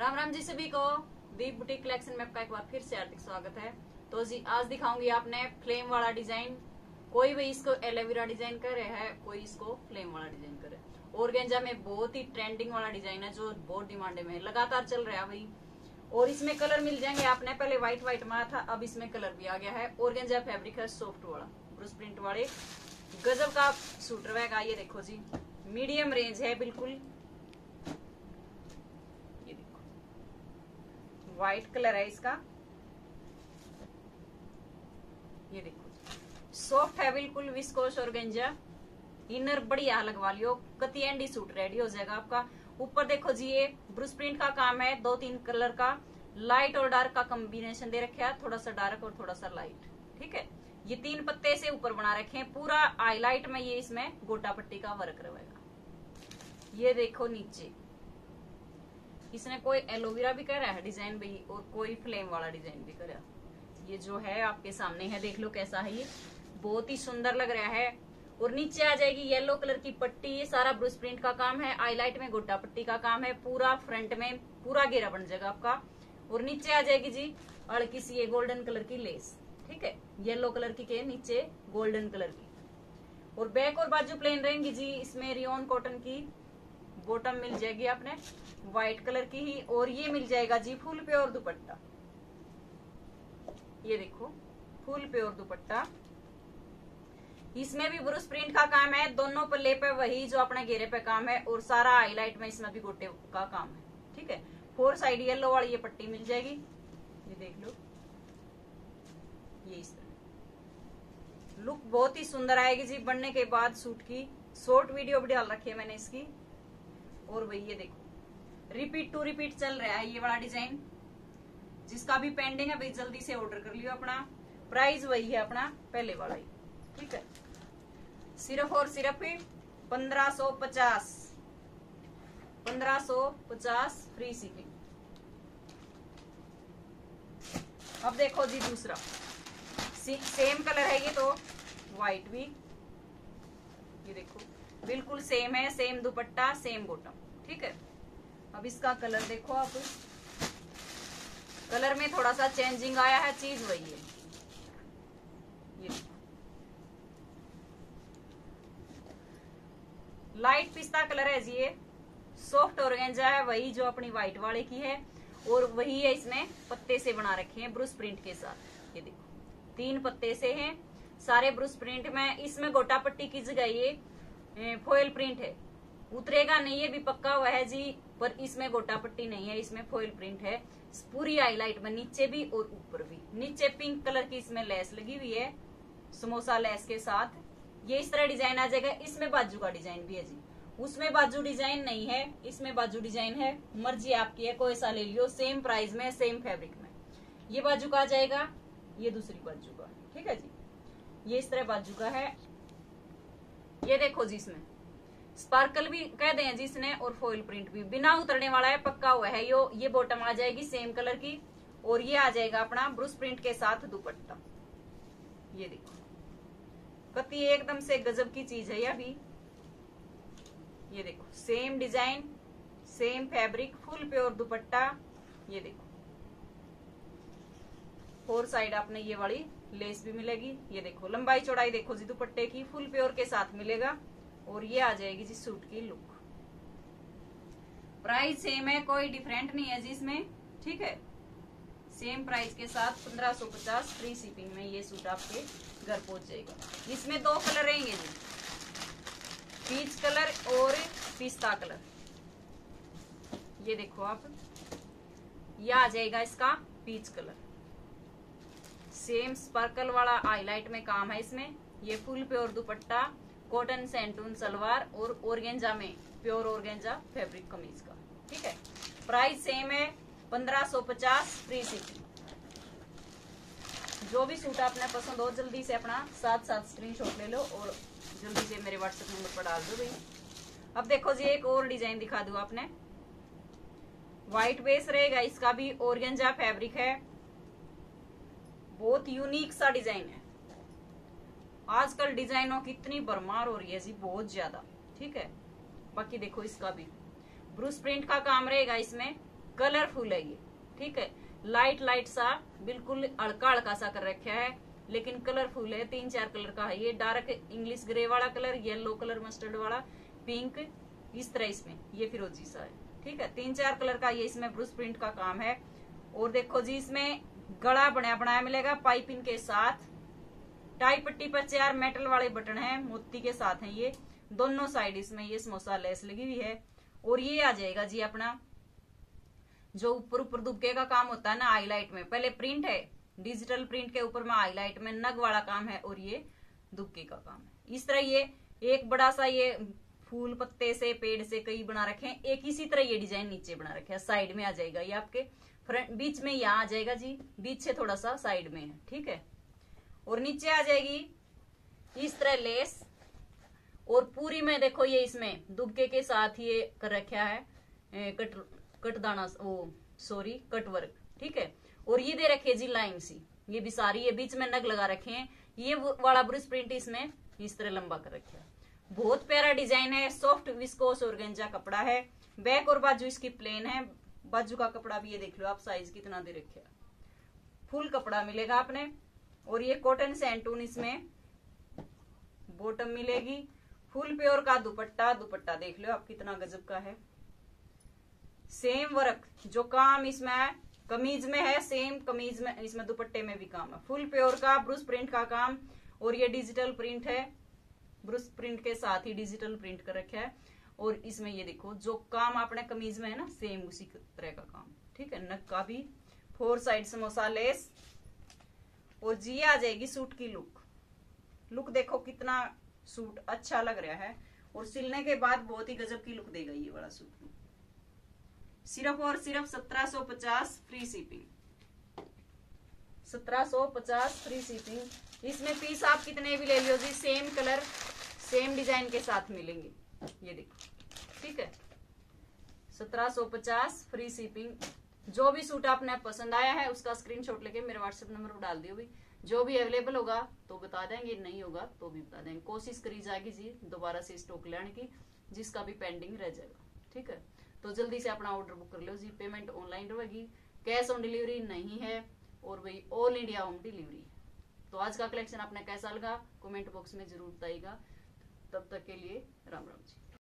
राम राम जी सभी को। दीप boutique collection में आपका एक बार फिर से हार्दिक स्वागत है। तो जी, आज दिखाऊँगी आपने फ्लेम वाला डिज़ाइन। कोई भी इसको एलोवेरा डिज़ाइन करे है, कोई इसको फ्लेम वाला डिज़ाइन करे। और में बहुत ही ट्रेंडिंग वाला डिज़ाइन है जो बहुत डिमांड में लगातार चल रहा है भाई। और इसमें कलर मिल जाएँगे आपने। पहले व्हाइट व्हाइट मारा था, अब इसमें कलर भी आ गया है। ऑर्गेंजा फैब्रिक है सॉफ्ट वाला ब्रूस प्रिंट वाले। गजब का सूट रहेगा ये देखो जी। मीडियम रेंज है बिल्कुल। व्हाइट कलर है इसका ये देखो। सॉफ्ट है बिल्कुल विस्कोस और गंजा इनर बढ़िया लगवा लियो कति एंडी सूट रेडी हो जाएगा आपका। ऊपर देखो जी ये ब्रूस प्रिंट का काम है। दो तीन कलर का। लाइट और डार्क का कॉम्बिनेशन दे रखे है। थोड़ा सा डार्क और थोड़ा सा लाइट ठीक है? ये तीन पत्ते से ऊपर बना रखे हैं। पूरा हाईलाइट में ये इसमें गोटा पट्टी का वर्क रहेगा ये देखो नीचे। इसने कोई एलोवेरा भी करा है डिज़ाइन भी, और कोई फ्लेम वाला डिज़ाइन भी करा। ये जो है आपके सामने है, देख लो कैसा है ये। बहुत ही सुंदर लग रहा है। और नीचे आ जाएगी येलो कलर की पट्टी, ये सारा ब्रूस प्रिंट का काम है। आईलाइट में गोटा पट्टी का काम है। पूरा फ्रंट में पूरा घेरा बन जाएगा आपका। और नीचे आ जाएगी जी अड़की सी ये गोल्डन कलर की लेस, ठीक है? येलो कलर की के नीचे गोल्डन कलर की। और बैक और बाजू प्लेन रहेंगी जी इसमें रियोन कॉटन की। बॉटम मिल जाएगी आपने व्हाइट कलर की ही, और ये मिल जाएगा जी फुल प्योर दुपट्टा। ये देखो, फुल प्योर दुपट्टा। इसमें भी ब्रुश प्रिंट का काम है, दोनों पल्ले पे वही जो अपने घेरे पे काम है, और सारा हाईलाइट में इसमें भी गोटे का काम है, ठीक है? फोर साइड येलो वाली ये पट्टी मिल जाएगी। ये देख लो। ये इस तरह। लुक बहुत ही सुंदर आएगी जी, बनने के बाद सूट की। शॉर्ट वीडियो भी डाल रखी है मैंने इसकी। और वही ये देखो। रिपीट टू रिपीट चल रहा है ये वाला डिज़ाइन जिसका भी पेंडिंग है, भाई जल्दी से ऑर्डर कर लियो अपना। प्राइस वही है अपना, पहले वाला ही। ठीक है? सिर्फ़ और सिर्फ़ पंद्रह सौ पचास। पंद्रह सौ पचास फ्री शिपिंग अब देखो जी दूसरा। सेम कलर है ये तो व्हाइट भी। बिल्कुल सेम है सेम दुपट्टा सेम बॉटम ठीक है? अब इसका कलर देखो आप। कलर में थोड़ा सा चेंजिंग आया है चीज़, वही है। ये लाइट पिस्ता कलर है जी ये। सॉफ्ट ऑर्गेंजा है, वही जो अपनी व्हाइट वाले की है। और वही है इसमें पत्ते से बना रखे हैं ब्रूस प्रिंट के साथ। ये देखो। तीन पत्ते से हैं। सारे ब्रूस प्रिंट में इसमें गोटा पट्टी की जगह ये फोइल प्रिंट है। उतरेगा नहीं है, भी पक्का हुआ है जी, पर इसमें गोटा पट्टी नहीं है, इसमें फोयल प्रिंट है। पूरी हाईलाइट में, नीचे भी और ऊपर भी। नीचे पिंक कलर की इसमें लेस लगी हुई है, समोसा लेस के साथ। ये इस तरह डिज़ाइन आ जाएगा। इसमें बाजू का डिज़ाइन भी है जी। उसमें बाजू डिज़ाइन नहीं है, इसमें बाजू डिज़ाइन है। मर्ज़ी आपकी है, कोई सा ले लियो। सेम प्राइस में सेम फैब्रिक में। ये बाजू का आ जाएगा, ये दूसरी बाजू का। ठीक है जी? ये इस तरह बाजू का है। ये देखो जी इसमें। स्पार्कल भी कह दें जिसने और फॉइल प्रिंट भी। बिना उतरने वाला है, पक्का हुआ है यो। ये बॉटम आ जाएगी सेम कलर की और ये आ जाएगा अपना ब्रूस प्रिंट के साथ दुपट्टा। ये देखो। कति एकदम से गजब की चीज़ है यह भी ये देखो same design same fabric full pure dupatta. ये देखो। फोर साइड आपने ये वाली लेस भी मिलेगी। ये देखो, लंबाई चौड़ाई देखो जी दुपट्टे की, फुल प्योर के साथ मिलेगा। और ये आ जाएगी जी सूट की लुक। प्राइस सेम है, कोई डिफरेंट नहीं है जी इसमें, ठीक है? सेम प्राइस के साथ पंद्रह सौ पचास फ्री शिपिंग में ये सूट आपके घर पहुँच जाएगा। इसमें दो कलर रहेंगे जी। पीच कलर और पिस्ता कलर ये देखो आप। ये आ जाएगा इसका पीच कलर सेम स्पर्कल वाला हाईलाइट में काम है इसमें। ये फुल प्योर दुपट्टा कॉटन सेंटून सलवार और ओरगेंजा में प्योर ओरगेंजा फैब्रिक कमीज का। ठीक है? प्राइस सेम है, पंद्रह सौ पचास फ्री शिपिंग जो भी सूट आपने पसंद हो, जल्दी से अपना साथ साथ स्क्रीनशॉट ले लो और जल्दी से मेरे व्हाट्सएप नंबर पर डाल दो भाई। अब देखो जी, एक और डिज़ाइन दिखा दू आपने। व्हाइट बेस रहेगा, इसका भी ओरियंजा फैब्रिक है। बहुत यूनिक सा डिज़ाइन है। आजकल डिजाइनों की इतनी भरमार हो रही है जी, बहुत ज़्यादा, ठीक है? बाकी देखो इसका भी। ब्रूस प्रिंट का काम रहेगा इसमें कलरफुल है ये, ठीक है? लाइट लाइट सा, बिल्कुल अड़का अड़का सा कर रखा है, लेकिन कलरफुल है, तीन चार कलर का है ये। डार्क इंग्लिश ग्रे वाला कलर येलो कलर मस्टर्ड वाला पिंक इस तरह इसमें, ये फिरोजी सा है, ठीक है? तीन चार कलर का ये इसमें ब्रूस प्रिंट का काम है। और देखो जी, इसमें गला बनाया बनाया मिलेगा पाइपिंग के साथ। टाई पट्टी पर चार मेटल वाले बटन है, मोती के साथ है ये। दोनों साइड इसमें ये समोसा लेस लगी हुई है। और ये आ जाएगा जी अपना, जो ऊपर ऊपर दुबके का काम होता है ना हाईलाइट में। पहले प्रिंट है डिजिटल प्रिंट के ऊपर में हाईलाइट में नग वाला काम है और ये दुबके का काम है। इस तरह ये एक बड़ा सा ये फूल पत्ते से, पेड़ से कई बना रखे हैं। एक इसी तरह ये डिज़ाइन नीचे बना रखे हैं। साइड में आ जाएगा ये आपके। फ्रंट, बीच में यहाँ आ जाएगा जी। बीच से थोड़ा सा साइड में है, ठीक है? और नीचे आ जाएगी इस तरह लेस। और पूरी में देखो ये इसमें दुबके के साथ ये कर रखा है। कट कट दाना, वो सॉरी कट वर्क ठीक है? और ये दे रखे जी लाइन सी। ये भी सारी, ये बीच में नग लगा रखे हैं। ये वाला ब्रिज प्रिंट इसमें इस तरह लंबा कर रखे है। बहुत प्यारा डिज़ाइन है सॉफ्ट विस्कोस और कपड़ा है। बैक और बाजू इसकी प्लेन है। बाजू का कपड़ा भी ये देख लो आप साइज़ कितना दे रखे फुल कपड़ा मिलेगा आपने। और ये कॉटन सेंटून इसमें बॉटम मिलेगी। फुल प्योर का दुपट्टा दुपट्टा देख लो आप कितना गजब का है। सेम वर्क जो काम इसमें कमीज में है सेम कमीज में, इसमें दुपट्टे में भी काम है। फुल प्योर का ब्रूस प्रिंट का काम। और ये डिजिटल प्रिंट है। ब्रूस प्रिंट के साथ ही डिजिटल प्रिंट कर रखा है। और इसमें ये देखो, जो काम आपने कमीज में है ना, सेम उसी तरह का काम। ठीक है नक का भी। Four side samosa lace. और जी आ जाएगी सूट की लुक। लुक देखो कितना सूट अच्छा लग रहा है। और सिलने के बाद बहुत ही गजब की लुक देगा ये वाला सूट। सिर्फ़ और सिर्फ़ सत्रह सौ पचास फ्री शिपिंग। सत्रह सौ पचास फ्री शिपिंग इसमें पीस आप कितने भी ले लियो जी सेम कलर सेम डिज़ाइन के साथ मिलेंगे। ये देखो, ठीक है? सत्रह सौ पचास फ्री शिपिंग जो भी सूट आपने पसंद आया है, उसका स्क्रीनशॉट लेके मेरे व्हाट्सएप नंबर पर डाल दियो भी। जो भी अवेलेबल होगा तो बता देंगे, नहीं होगा तो भी बता देंगे। कोशिश करी जाएगी जी, दोबारा से स्टॉक लेने की, जिसका भी पेंडिंग रह जाएगा। ठीक है? तो जल्दी से अपना ऑर्डर बुक कर लो जी। पेमेंट ऑनलाइन रहेगी। कैश ऑन डिलीवरी नहीं है। और वही ऑल इंडिया होम डिलीवरी तो आज का कलेक्शन आपने कैसा लगा? कमेंट बॉक्स में ज़रूर बताइएगा। तब तक के लिए राम राम जी।